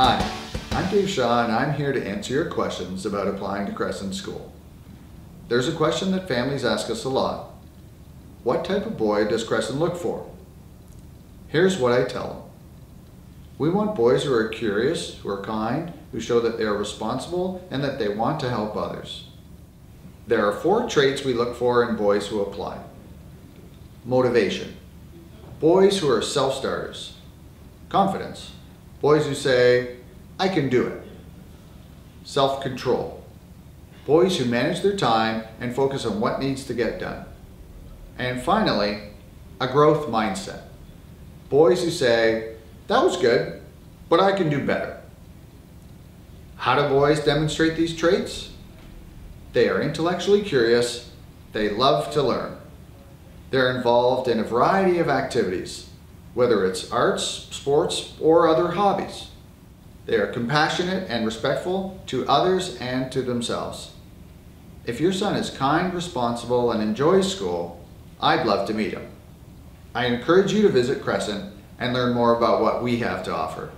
Hi, I'm Dave Shaw and I'm here to answer your questions about applying to Crescent School. There's a question that families ask us a lot. What type of boy does Crescent look for? Here's what I tell them. We want boys who are curious, who are kind, who show that they are responsible, and that they want to help others. There are four traits we look for in boys who apply. Motivation. Boys who are self-starters. Confidence. Boys who say, I can do it. Self-control. Boys who manage their time and focus on what needs to get done. And finally, a growth mindset. Boys who say, that was good, but I can do better. How do boys demonstrate these traits? They are intellectually curious, they love to learn. They're involved in a variety of activities, whether it's arts, sports, or other hobbies. They are compassionate and respectful to others and to themselves. If your son is kind, responsible, and enjoys school, I'd love to meet him. I encourage you to visit Crescent and learn more about what we have to offer.